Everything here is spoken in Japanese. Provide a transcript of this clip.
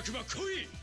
支度来い！